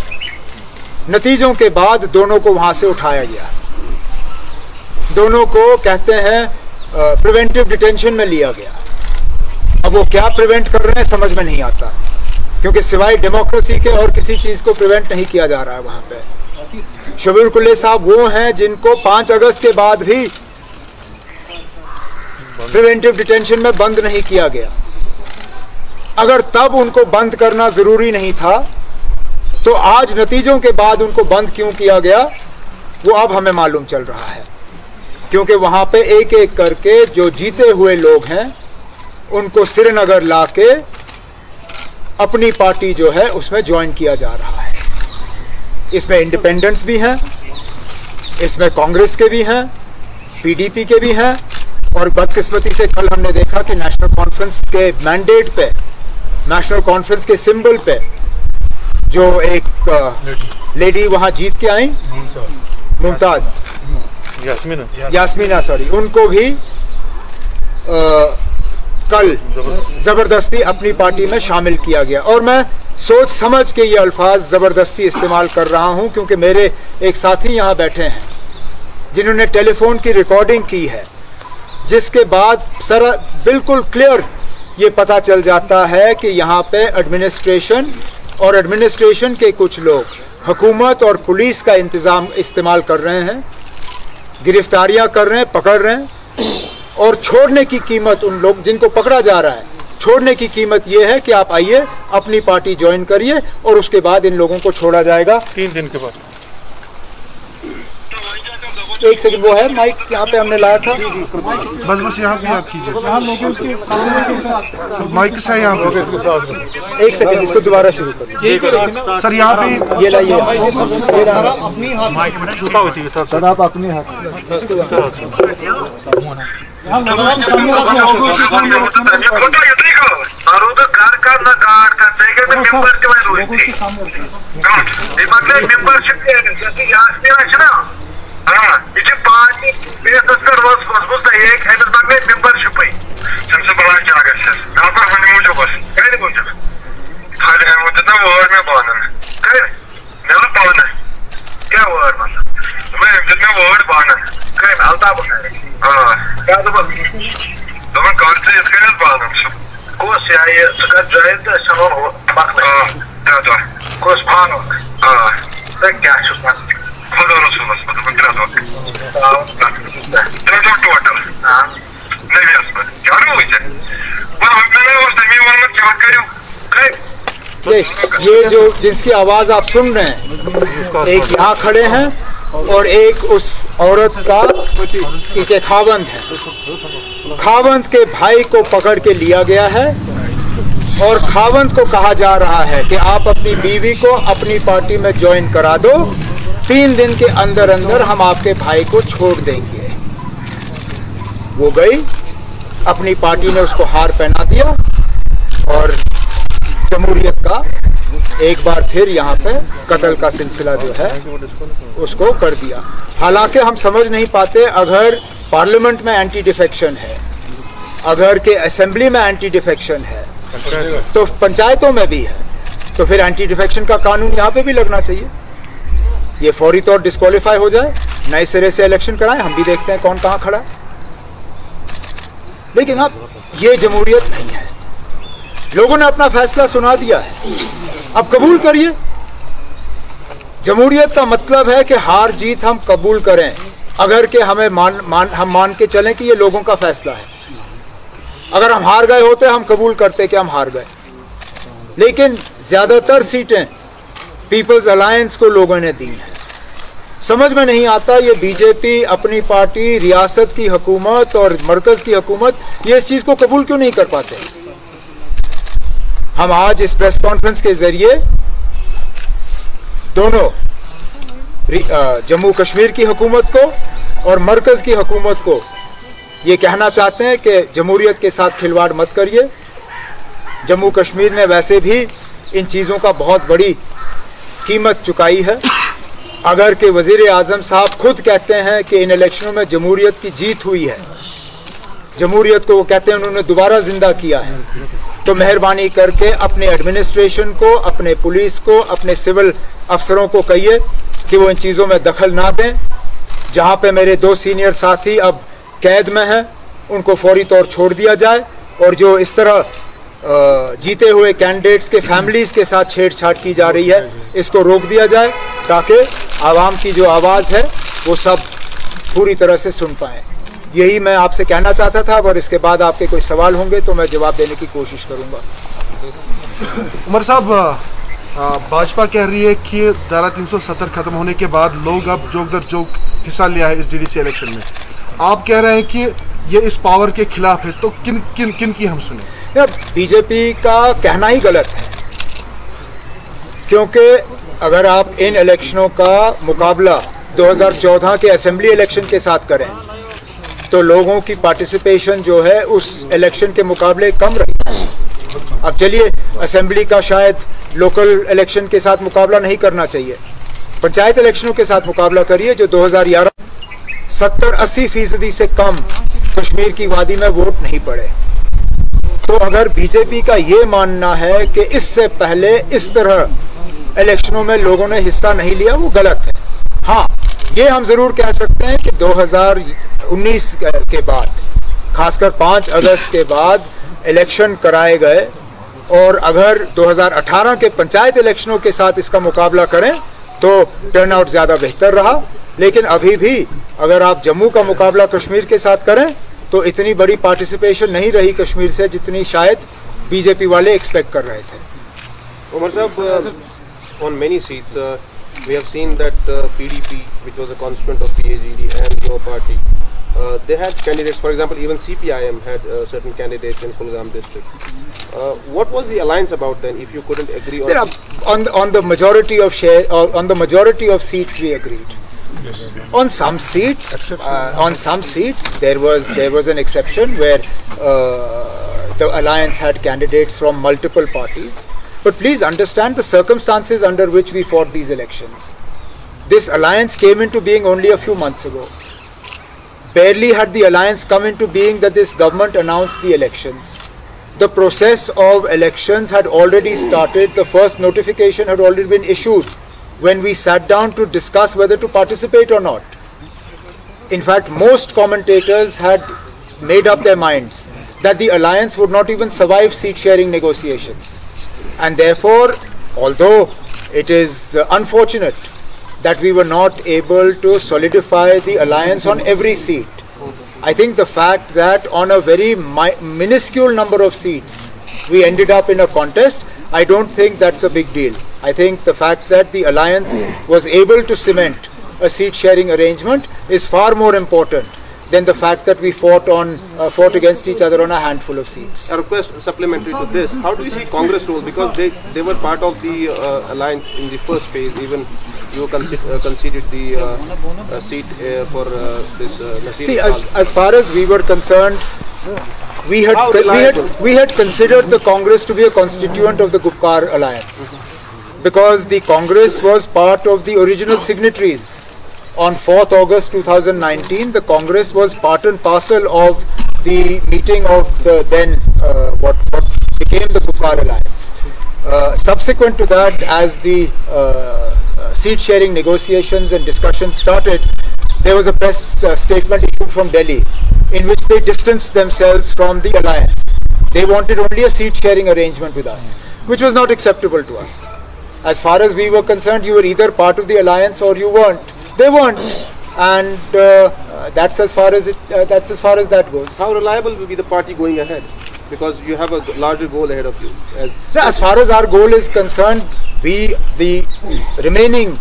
नतीजों के बाद दोनों को वहाँ से उठाया गया। दोनों को कहते हैं प्रिवेंटिव डिटेंशन में लिया गया। अब वो क्या प्रिवेंट कर रहे हैं, समझ में नहीं आता। क्योंकि सिवाय डेमोक्रेसी के और किसी चीज़ को प्रिवेंट नहीं किया जा रहा है वहाँ पे। शबीर कुल्ले साहब वो हैं जिनको 5 अगस्त के बाद भी प्रिवेंटिव डिटेंशन में बंद नहीं किया गया। अगर तब उनको बंद करना ज़रूरी नहीं था तो आज नतीजों के बाद उनको बंद क्यों किया गया, वो अब हमें मालूम चल रहा है। क्योंकि वहाँ पे एक एक करके जो जीते हुए लोग हैं, उनको श्रीनगर ला के अपनी पार्टी जो है उसमें ज्वाइन किया जा रहा है। इसमें इंडिपेंडेंट्स भी हैं, इसमें कांग्रेस के भी हैं, पीडीपी के भी हैं, और बदकिस्मती से कल हमने देखा कि नेशनल कॉन्फ्रेंस के मैंडेट पे नेशनल कॉन्फ्रेंस के सिंबल पे जो एक लेडी वहाँ जीत के आई मुमताज़ यास्मीना यास्मीना सॉरी उनको भी आ, कल ज़बरदस्ती। अपनी पार्टी में शामिल किया गया। और मैं सोच समझ के ये अल्फाज ज़बरदस्ती इस्तेमाल कर रहा हूँ क्योंकि मेरे एक साथी यहाँ बैठे हैं जिन्होंने टेलीफोन की रिकॉर्डिंग की है जिसके बाद सर बिल्कुल क्लियर ये पता चल जाता है कि यहाँ पे एडमिनिस्ट्रेशन और एडमिनिस्ट्रेशन के कुछ लोग हुकूमत और पुलिस का इंतज़ाम इस्तेमाल कर रहे हैं, गिरफ्तारियाँ कर रहे हैं, पकड़ रहे हैं, और छोड़ने की कीमत उन लोग, जिनको पकड़ा जा रहा है, छोड़ने की कीमत ये है कि आप आइए, अपनी पार्टी ज्वाइन करिए, और उसके बाद इन लोगों को छोड़ा जाएगा। तीन दिन के बाद। एक सेकंड वो है माइक यहाँ पे हमने लाया था। बस बस यहाँ पे आप कीजिए माइक से यहाँ पे एक सेकंड इसको दोबारा शुरू करिए सर यहाँ पे ये लाइए। है सर आप अपने हाथ फ़ोटो कार कार ते ते हा तिची पार्टी रोज मज़बूत आहे एक है मागले मेंबरशिप आहे सबसे बड़ा क्या है सर। यहाँ पर हनी मुझे बस। कह दे मुझे खाली है मुझे ना वर्ड में बाना कह मेरा बाना क्या वर्ड मतलब मैं जितना वर्ड बाना कह अलता बना हाँ। क्या तो बस Domnul Carte, îți gândesc banul. Cu o să ai, să că jai de să nu fac ये जो जिसकी आवाज़ आप सुन रहे हैं, एक यहाँ खड़े हैं और एक उस औरत का के खावंद है। खावंत के भाई को पकड़ के लिया गया है और खावंत को कहा जा रहा है कि आप अपनी बीवी को अपनी पार्टी में ज्वाइन करा दो। तीन दिन के अंदर अंदर हम आपके भाई को छोड़ देंगे। वो गई, अपनी पार्टी ने उसको हार पहना दिया और जमहूरियत का एक बार फिर यहाँ पे कत्ल का सिलसिला जो है, उसको कर दिया। हालाँकि हम समझ नहीं पाते अगर पार्लियामेंट में एंटी डिफेक्शन है, अगर के असेंबली में एंटी डिफेक्शन है तो पंचायतों में भी है तो फिर एंटी डिफेक्शन का कानून यहाँ पे भी लगना चाहिए। ये फौरी तौर डिस्कालीफाई हो जाए, नए सिरे से इलेक्शन कराएँ, हम भी देखते हैं कौन कहाँ खड़ा है। लेकिन अब ये जमहूरियत नहीं है। लोगों ने अपना फैसला सुना दिया है। अब कबूल करिए। जमहूरियत का मतलब है कि हार जीत हम कबूल करें। अगर के हमें मान मान, हम मान के चलें कि ये लोगों का फैसला है। अगर हम हार गए होते, हम कबूल करते कि हम हार गए। लेकिन ज़्यादातर सीटें पीपल्स अलायंस को लोगों ने दी हैं। समझ में नहीं आता ये बीजेपी अपनी पार्टी, रियासत की हकूमत और मरकज की हकूमत, ये इस चीज़ को कबूल क्यों नहीं कर पाते? हम आज इस प्रेस कॉन्फ्रेंस के ज़रिए दोनों जम्मू कश्मीर की हुकूमत को और मरकज की हुकूमत को ये कहना चाहते हैं कि जमहूरियत के साथ खिलवाड़ मत करिए। जम्मू कश्मीर ने वैसे भी इन चीज़ों का बहुत बड़ी कीमत चुकाई है। अगर के वज़ीर आज़म साहब खुद कहते हैं कि इन इलेक्शनों में जमहूरियत की जीत हुई है। जमहूरियत को वो कहते हैं उन्होंने दोबारा ज़िंदा किया है। तो मेहरबानी करके अपने एडमिनिस्ट्रेशन को, अपने पुलिस को, अपने सिविल अफसरों को कहिए कि वो इन चीज़ों में दखल ना दें। जहाँ पे मेरे दो सीनियर साथी अब कैद में हैं, उनको फौरी तौर छोड़ दिया जाए और जो इस तरह जीते हुए कैंडिडेट्स के फैमिलीज़ के साथ छेड़छाड़ की जा रही है। इसको रोक दिया जाए ताकि आवाम की जो आवाज़ है, वो सब पूरी तरह से सुन पाए। यही मैं आपसे कहना चाहता था, और इसके बाद आपके कोई सवाल होंगे तो मैं जवाब देने की कोशिश करूँगा। उमर साहब भाजपा कह रही है कि धारा 370 खत्म होने के बाद लोग अब जोक दर जोक हिस्सा लिया है इस डीडीसी इलेक्शन में। आप कह रहे हैं कि ये इस पावर के खिलाफ है तो किन किन किन की हम सुने? बीजेपी का कहना ही गलत है। क्योंकि अगर आप इन इलेक्शनों का मुकाबला 2014 के असेंबली इलेक्शन के साथ करें तो लोगों की पार्टिसिपेशन जो है उस इलेक्शन के मुकाबले कम रही। अब चलिए, असेंबली का शायद लोकल इलेक्शन के साथ मुकाबला नहीं करना चाहिए। पंचायत इलेक्शनों के साथ मुकाबला करिए जो 2011 सत्तर अस्सी फ़ीसदी से कम कश्मीर की वादी में वोट नहीं पड़े। तो अगर बीजेपी का ये मानना है कि इससे पहले इस तरह इलेक्शनों में लोगों ने हिस्सा नहीं लिया, वो गलत है। हाँ ये हम ज़रूर कह सकते हैं कि 2019 के बाद, खासकर 5 अगस्त के बाद इलेक्शन कराए गए और अगर 2018 के पंचायत इलेक्शनों के साथ इसका मुकाबला करें तो टर्नआउट ज़्यादा बेहतर रहा। लेकिन अभी भी अगर आप जम्मू का मुकाबला कश्मीर के साथ करें तो इतनी बड़ी पार्टिसिपेशन नहीं रही कश्मीर से जितनी शायद बीजेपी वाले एक्सपेक्ट कर रहे थे। उमर साहब on many seats we have seen that PDP which was a constant of PAGD and your party they had candidates for example even CPIM had certain candidates in Kulgam district what was the alliance about then if you couldn't agree on on the majority of share on the majority of seats we agreed On some seats, uh, on some seats there was there was an exception where uh, the alliance had candidates from multiple parties. But please understand the circumstances under which we fought these elections. This alliance came into being only a few months ago. Barely had the alliance come into being that this government announced the elections the process of elections had already started. The first notification had already been issued when we sat down to discuss whether to participate or not. In fact, most commentators had made up their minds that the alliance would not even survive seat sharing negotiations. And therefore, although it is uh, unfortunate that we were not able to solidify the alliance on every seat, I think the fact that on a very mi- minuscule number of seats we ended up in a contest, I don't think that's a big deal. I think the fact that the alliance was able to cement a seat sharing arrangement is far more important than the fact that we fought on uh, fought against each other on a handful of seats. a request supplementary to this, how do you see Congress role? Because they, they were part of the uh, alliance in the first phase, even you consider, uh, conceded the uh, uh, seat uh, for uh, this uh, Nasir See, as, as far as we were concerned, we had, we had we had considered the Congress to be a constituent of the Gupkar alliance. because the Congress was part of the original signatories. On 4th August 2019, the Congress was part and parcel of the meeting of the then uh, what, what became the Gupkar Alliance. Uh, subsequent to that, as the uh, seat sharing negotiations and discussions started, there was a press uh, statement issued from Delhi in which they distanced themselves from the alliance. They wanted only a seat sharing arrangement with us, which was not acceptable to us. As far as we were concerned, you were either part of the alliance or you weren't. They weren't, and uh, uh, that's as far as it. Uh, that's as far as that goes. How reliable will be the party going ahead? Because you have a larger goal ahead of you. As As far as our goal is concerned, we, the remaining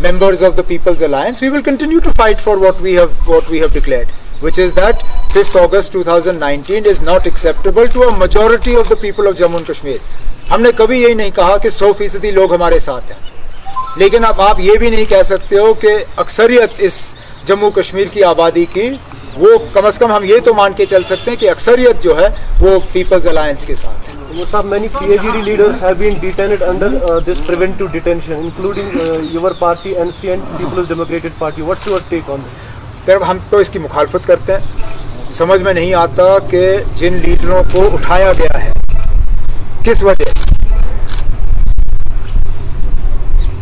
members of the People's Alliance, we will continue to fight for what we have what we have declared, which is that 5th August 2019 is not acceptable to a majority of the people of Jammu and Kashmir. हमने कभी यही नहीं कहा कि 100 फ़ीसदी लोग हमारे साथ हैं लेकिन अब आप ये भी नहीं कह सकते हो कि अक्सरियत इस जम्मू कश्मीर की आबादी की वो कम अज़ कम हम ये तो मान के चल सकते हैं कि अक्सरियत जो है वो पीपल्स अलायंस के साथ है many PAGD leaders have been detained under uh, this preventive detention, including uh, your party, NC and People's Democratic Party. What's your take on this? फिर हम तो इसकी मुखालफत करते हैं समझ में नहीं आता कि जिन लीडरों को उठाया गया है किस वजह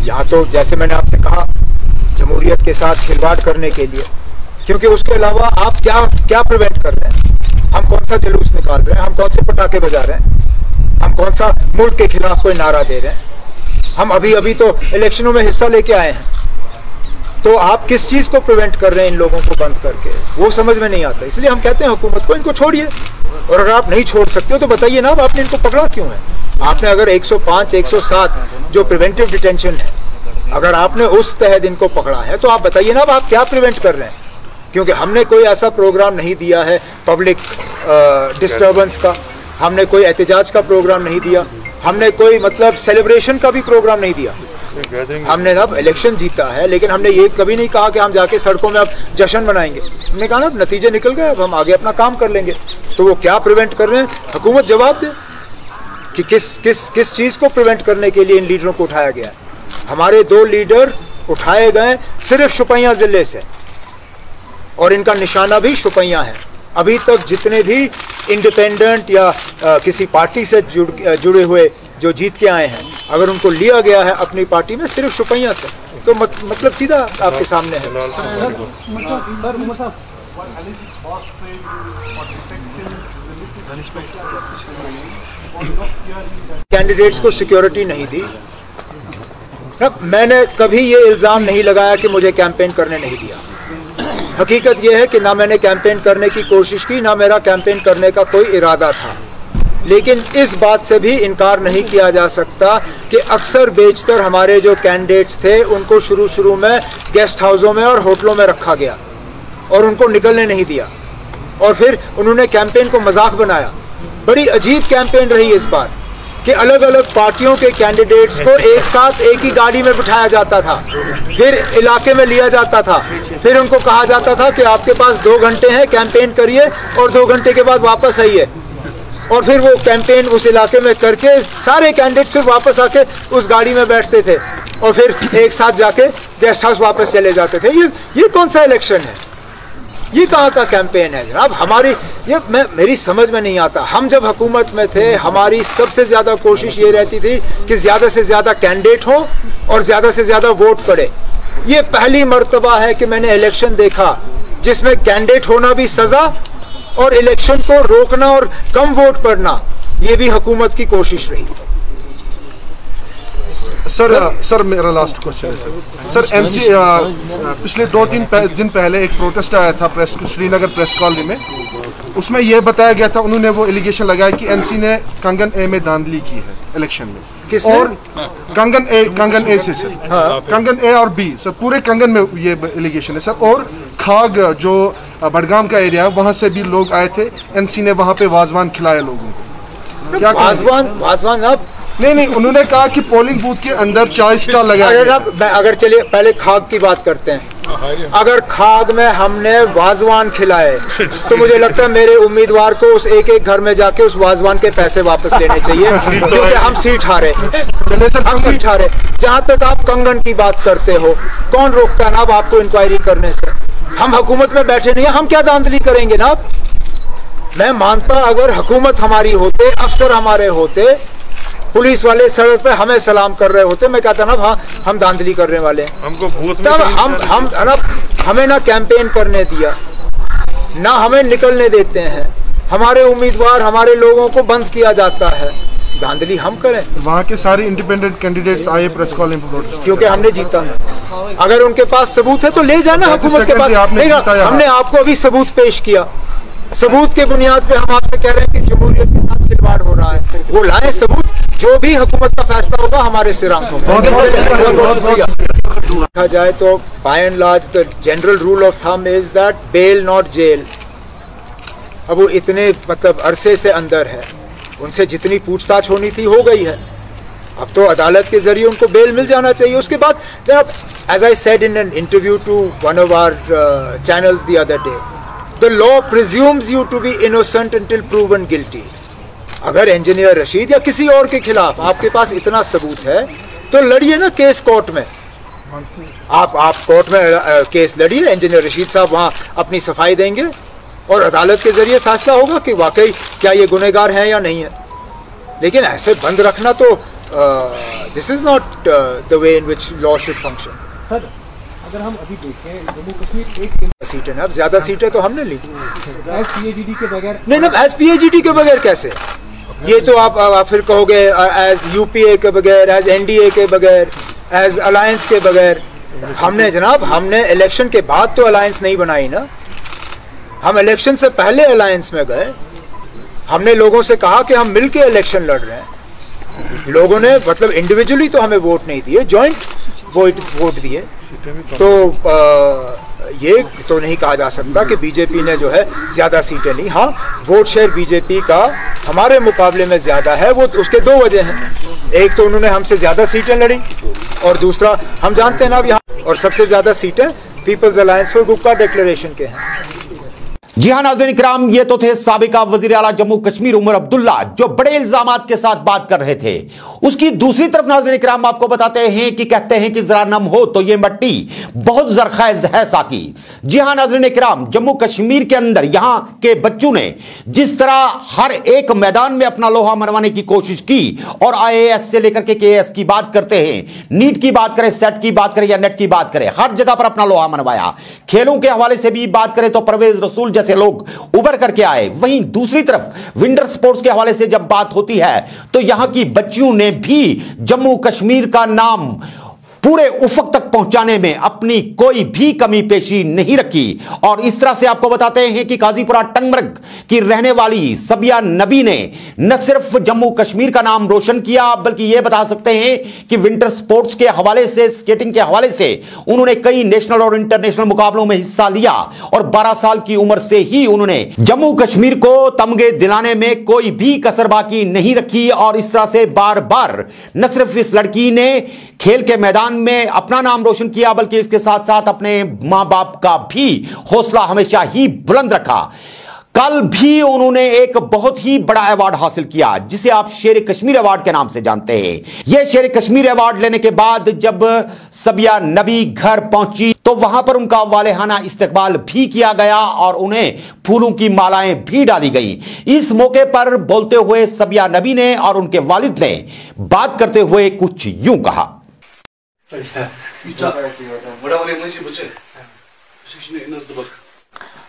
यहाँ तो जैसे मैंने आपसे कहा जमहूरियत के साथ खिलवाड़ करने के लिए क्योंकि उसके अलावा आप क्या क्या प्रिवेंट कर रहे हैं हम कौन सा जुलूस निकाल रहे हैं? हम कौन से पटाखे बजा रहे हैं? हम कौन सा मुल्क के खिलाफ कोई नारा दे रहे हैं? हम अभी अभी तो इलेक्शनों में हिस्सा लेके आए हैं। तो आप किस चीज़ को प्रिवेंट कर रहे हैं इन लोगों को बंद करके? वो समझ में नहीं आता। इसलिए हम कहते हैं, हुकूमत को इनको छोड़िए। और अगर आप नहीं छोड़ सकते हो तो बताइए ना आपने इनको पकड़ा क्यों है? आपने अगर 105 107 जो प्रिवेंटिव डिटेंशन है, अगर आपने उस तहत इनको पकड़ा है तो आप बताइए ना आप क्या प्रिवेंट कर रहे हैं? क्योंकि हमने कोई ऐसा प्रोग्राम नहीं दिया है पब्लिक डिस्टर्बेंस का। हमने कोई एहतजाज का प्रोग्राम नहीं दिया। हमने कोई मतलब सेलिब्रेशन का भी प्रोग्राम नहीं दिया। हमने अब इलेक्शन जीता है, लेकिन हमने ये कभी नहीं कहा कि हम जाके सड़कों में अब जश्न मनाएँगे। हमने कहा ना, अब नतीजे निकल गए, अब हम आगे अपना काम कर लेंगे। तो वो क्या प्रिवेंट कर रहे हैं? हुकूमत जवाब दे कि किस किस किस चीज़ को प्रिवेंट करने के लिए इन लीडरों को उठाया गया है। हमारे दो लीडर उठाए गए सिर्फ़ शुपैया ज़िले से। और इनका निशाना भी शुपैया है। अभी तक जितने भी इंडिपेंडेंट या अ, किसी पार्टी से जुड़ जुड़े हुए जो जीत के आए हैं अगर उनको लिया गया है अपनी पार्टी में सिर्फ़ शुपैया से। तो मत, मतलब सीधा आपके सामने है। कैंडिडेट्स को सिक्योरिटी नहीं दी। मैंने कभी ये इल्ज़ाम नहीं लगाया कि मुझे कैंपेन करने नहीं दिया। हकीकत यह है कि ना मैंने कैंपेन करने की कोशिश की, ना मेरा कैंपेन करने का कोई इरादा था। लेकिन इस बात से भी इनकार नहीं किया जा सकता कि अक्सर बेचतर हमारे जो कैंडिडेट्स थे, उनको शुरू शुरू में गेस्ट हाउसों में और होटलों में रखा गया और उनको निकलने नहीं दिया। और फिर उन्होंने कैंपेन को मज़ाक बनाया। बड़ी अजीब कैंपेन रही इस बार। कि अलग अलग पार्टियों के कैंडिडेट्स को एक साथ एक ही गाड़ी में बिठाया जाता था। फिर इलाके में लिया जाता था। फिर उनको कहा जाता था कि आपके पास दो घंटे हैं कैंपेन करिए और दो घंटे के बाद वापस आइए। और फिर वो कैंपेन उस इलाके में करके सारे कैंडिडेट्स फिर वापस आके उस गाड़ी में बैठते थे। और फिर एक साथ जाके गेस्ट हाउस वापस चले जाते थे। ये ये कौन सा इलेक्शन है? ये कहाँ का कैंपेन है जनाब? हमारी, ये मैं, मेरी समझ में नहीं आता। हम जब हुकूमत में थे, हमारी सबसे ज़्यादा कोशिश ये रहती थी कि ज़्यादा से ज़्यादा कैंडिडेट हो और ज़्यादा से ज़्यादा वोट पड़े। ये पहली मरतबा है कि मैंने इलेक्शन देखा, जिसमें कैंडिडेट होना भी सज़ा और इलेक्शन को रोकना और कम वोट पड़ना, ये भी हुकूमत की कोशिश रही। सर सर मेरा लास्ट क्वेश्चन है सर सर एनसी पिछले दो तीन पह, दिन पहले एक प्रोटेस्ट आया था प्रेस श्रीनगर प्रेस कॉलोनी में। उसमें यह बताया गया था उन्होंने वो एलिगेशन लगाया कि एनसी ने कंगन ए में धांधली की है इलेक्शन में। किसने? और कंगन ए कंगन ए से सर कंगन ए और बी सर पूरे कंगन में ये एलिगेशन है सर और खाग जो बडगाम का एरिया है वहाँ से भी लोग आए थे। एनसी ने वहाँ पे वाजवान खिलाया लोगों को। क्या वाजवान वाजवान अब नहीं नहीं उन्होंने कहा कि पोलिंग बूथ के अंदर चार स्टॉल लगाया अगर चलिए पहले खाग की बात करते हैं। अगर खाग में हमने वाजवान खिलाए तो मुझे लगता है मेरे उम्मीदवार को उस एक एक घर में जाके उस वाजवान के पैसे वापस लेने चाहिए क्योंकि हम सीट हारे। चलिए सर हम सीट हारे। जहाँ तक आप कंगन की बात करते हो कौन रोकता है ना आपको इंक्वायरी करने से? हम हुकूमत में बैठे नहीं है हम क्या धांधली करेंगे ना मैं मानता अगर हुकूमत हमारी होते अफसर हमारे होते पुलिस वाले सड़क पे हमें सलाम कर रहे होते मैं कहता ना हाँ हम धांधली करने वाले हैं। हमको भूत तब हम हम ना हमें ना कैंपेन करने दिया ना हमें निकलने देते हैं। हमारे उम्मीदवार हमारे लोगों को बंद किया जाता है। धांधली हम करें। वहाँ के सारे इंडिपेंडेंट कैंडिडेट्स आए प्रेस कॉल क्योंकि हमने जीता अगर उनके पास सबूत है तो ले जाना हुकूमत के पास। नहीं, हमने आपको अभी सबूत पेश किया। सबूत के बुनियाद पे हम आपसे कह रहे हैं कि जमहूरियत खिलवाड़ हो रहा है। वो लाए सबूत जो भी हुकूमत का फैसला होगा हमारे शुक्रिया। देखा जाए तो by and large the general rule of thumb is that bail not jail अब वो इतने मतलब अरसे से अंदर है। उनसे जितनी पूछताछ होनी थी हो गई है। अब तो अदालत के ज़रिए उनको बेल मिल जाना चाहिए। उसके बाद as I said in an interview to one of our channels the other day the law presumes you to be innocent until proven guilty अगर इंजीनियर रशीद या किसी और के खिलाफ आपके पास इतना सबूत है तो लड़िए ना केस कोर्ट में। आप आप कोर्ट में केस लड़िए इंजीनियर रशीद साहब वहाँ अपनी सफ़ाई देंगे और अदालत के ज़रिए फैसला होगा कि वाकई क्या ये गुनहगार हैं या नहीं है। लेकिन ऐसे बंद रखना तो this is not the way in which law should function sir अगर हम अभी देखें जम्मू कश्मीर एक सीटें अब ज़्यादा सीटें तो हमने ली। एस पी के बगैर नहीं ना एस पी के बगैर कैसे? ये तो आप, आप फिर कहोगे एज यूपीए के बगैर एज एनडीए के बगैर एज अलायंस के बगैर। हमने जनाब हमने इलेक्शन के बाद तो अलायंस नहीं बनाई ना। हम इलेक्शन से पहले अलायंस में गए। हमने लोगों से कहा कि हम मिलके इलेक्शन लड़ रहे हैं। लोगों ने मतलब इंडिविजुअली तो हमें वोट नहीं दिए जॉइंट वोट वोट दिए। तो आ, ये तो नहीं कहा जा सकता कि बीजेपी ने जो है ज़्यादा सीटें ली। हाँ वोट शेयर बीजेपी का हमारे मुकाबले में ज़्यादा है, वो उसके दो वजह हैं। एक तो उन्होंने हमसे ज़्यादा सीटें लड़ी और दूसरा, हम जानते हैं ना अब यहाँ और सबसे ज़्यादा सीटें peoples alliance for Gupkar declaration के हैं। जी हाँ, नाजरीन इकराम, ये तो थे सबका वज़ीर आला जम्मू कश्मीर उमर अब्दुल्ला, जो बड़े इल्ज़ाम के साथ बात कर रहे थे। उसकी दूसरी तरफ़, नाजरीन इकराम, आपको बताते हैं कि कहते हैं कि जरा नम हो तो ये मट्टी बहुत जरखेज है साकी। जी हाँ, नाजरीन इकराम, जम्मू कश्मीर के अंदर, यहाँ के बच्चों ने जिस तरह हर एक मैदान में अपना लोहा मनवाने की कोशिश की और आईएएस से लेकर के के की बात करते हैं, नीट की बात करें, सेट की बात करें या नेट की बात करें, हर जगह पर अपना लोहा मनवाया। खेलों के हवाले से भी बात करें तो परवेज रसूल जैसे लोग उभर करके आए। वहीं दूसरी तरफ़, विंटर स्पोर्ट्स के हवाले से जब बात होती है तो यहाँ की बच्चियों ने भी जम्मू कश्मीर का नाम पूरे उफक तक पहुँचाने में अपनी कोई भी कमी पेशी नहीं रखी। और इस तरह से आपको बताते हैं कि काजीपुरा टंगमरग की रहने वाली सबिया नबी ने न सिर्फ़ जम्मू कश्मीर का नाम रोशन किया, बल्कि यह बता सकते हैं कि विंटर स्पोर्ट्स के हवाले से, स्केटिंग के हवाले से उन्होंने कई नेशनल और इंटरनेशनल मुकाबलों में हिस्सा लिया और 12 साल की उम्र से ही उन्होंने जम्मू कश्मीर को तमगे दिलाने में कोई भी कसर बाकी नहीं रखी। और इस तरह से बार बार न सिर्फ़ इस लड़की ने खेल के मैदान में अपना नाम रोशन किया, बल्कि इसके साथ साथ अपने माँ बाप का भी हौसला हमेशा ही बुलंद रखा। कल भी उन्होंने एक बहुत ही बड़ा अवार्ड हासिल किया, जिसे आप शेर कश्मीर अवार्ड के नाम से जानते हैं। यह शेर कश्मीर अवार्ड लेने के बाद जब सबिया नबी घर पहुँची तो वहाँ पर उनका वालेहाना इस्तकबाल भी किया गया और उन्हें फूलों की मालाएँ भी डाली गई। इस मौके पर बोलते हुए सबिया नबी ने और उनके वालिद ने बात करते हुए कुछ यूँ कहा।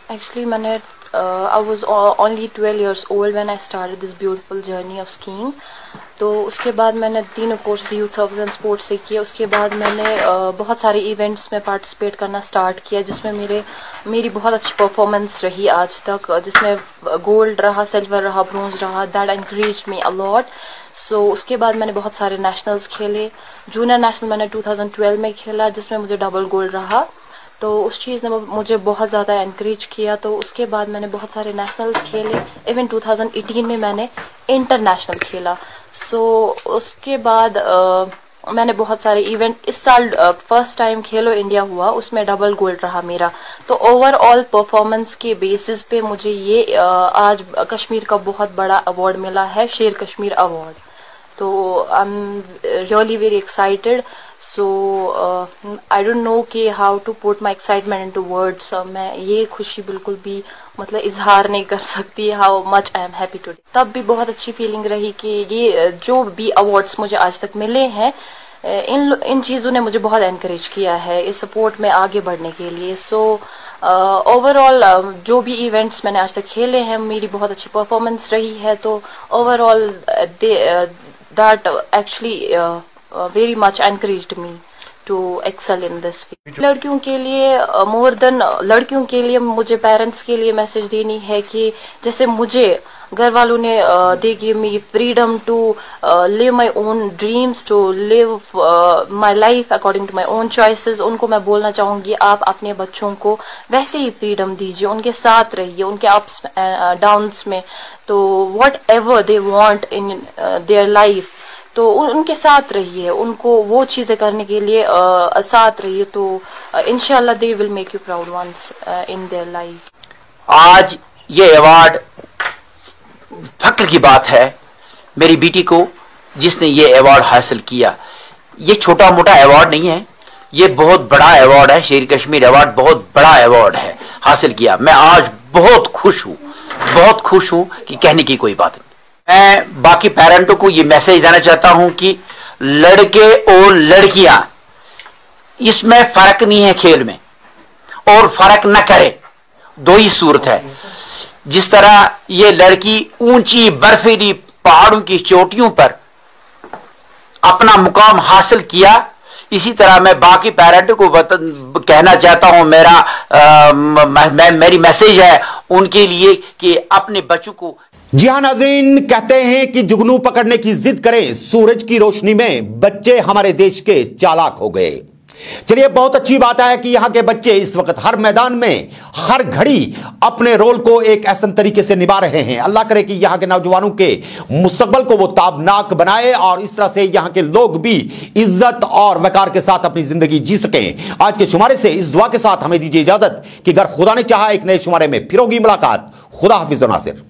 Actually, मैंने uh, I was only 12 years old when I started this beautiful journey of skiing. तो उसके बाद मैंने तीनों courses youth service and sports से किए। उसके बाद मैंने बहुत सारे इवेंट्स में पार्टिसिपेट करना स्टार्ट किया, जिसमें मेरे, मेरी बहुत अच्छी परफॉर्मेंस रही आज तक, जिसमें गोल्ड रहा सिल्वर रहा ब्रोंज रहा that encourage me a lot so उसके बाद मैंने बहुत सारे नेशनल्स खेले। जूनियर नेशनल मैंने 2012 में खेला, जिसमें मुझे डबल गोल्ड रहा। तो उस चीज़ ने मुझे बहुत ज़्यादा इनक्रेज किया। तो उसके बाद मैंने बहुत सारे नेशनल्स खेले। इवन 2018 में मैंने इंटरनेशनल खेला। सो so, उसके बाद uh, मैंने बहुत सारे इवेंट इस साल फ़र्स्ट टाइम खेलो इंडिया हुआ उसमें डबल गोल्ड रहा मेरा। तो ओवरऑल परफॉर्मेंस के बेसिस पे मुझे ये आज कश्मीर का बहुत बड़ा अवार्ड मिला है शेर कश्मीर अवार्ड तो I am really very excited so I don't know कि how to put my excitement into words मैं ये खुशी बिल्कुल भी मतलब इजहार नहीं कर सकती how much I am happy to तब भी बहुत अच्छी फीलिंग रही कि ये जो भी अवार्ड्स मुझे आज तक मिले हैं इन इन चीज़ों ने मुझे बहुत इनक्रेज किया है इस सपोर्ट में आगे बढ़ने के लिए. सो ओवरऑल uh, uh, जो भी इवेंट्स मैंने आज तक खेले हैं मेरी बहुत अच्छी परफॉर्मेंस रही है. तो overall that actually very much encourage me to excel in this field लड़कियों के लिए मोर uh, देन लड़कियों के लिए मुझे पेरेंट्स के लिए मैसेज देनी है कि जैसे मुझे घर वालों ने they give me freedom to live my own dreams to live my life according to my own choices उनको मैं बोलना चाहूँगी आप अपने बच्चों को वैसे ही फ्रीडम दीजिए उनके साथ रहिए उनके अप्स डाउन्स uh, में। तो whatever they want in their life तो उनके साथ रहिए उनको वो चीज़ें करने के लिए आ, साथ रहिए तो इनशाला they will make you proud once in their life आज ये अवार्ड फक्र की बात है मेरी बेटी को जिसने ये अवार्ड हासिल किया। ये छोटा मोटा अवार्ड नहीं है ये बहुत बड़ा अवार्ड है शेर कश्मीर अवार्ड बहुत बड़ा अवार्ड है हासिल किया। मैं आज बहुत खुश हूँ बहुत खुश हूँ कि कहने की कोई बात नहीं। मैं बाकी पेरेंटों को ये मैसेज देना चाहता हूँ कि लड़के और लड़कियाँ इसमें फ़र्क नहीं है खेल में और फ़र्क न करे। दो ही सूरत है। जिस तरह ये लड़की ऊँची बर्फीली पहाड़ों की चोटियों पर अपना मुकाम हासिल किया इसी तरह मैं बाकी पेरेंट को कहना चाहता हूँ मेरा आ, मैं, मेरी मैसेज है उनके लिए कि अपने बच्चों को जी हाँ नाजीन कहते हैं कि जुगनू पकड़ने की जिद करें, सूरज की रोशनी में बच्चे हमारे देश के चालाक हो गए। चलिए, बहुत अच्छी बात है कि यहाँ के बच्चे इस वक्त हर मैदान में, हर घड़ी अपने रोल को एक ऐसा तरीके से निभा रहे हैं। अल्लाह करे कि यहाँ के नौजवानों के मुस्तकबल को वो ताबनाक बनाए और इस तरह से यहाँ के लोग भी इज़्ज़त और वकार के साथ अपनी ज़िंदगी जी सकें। आज के शुमारे से इस दुआ के साथ हमें दीजिए इजाज़त कि अगर खुदा ने चाहा, एक नए शुमारे में फिर होगी मुलाकात। खुदा हाफिज नासिर।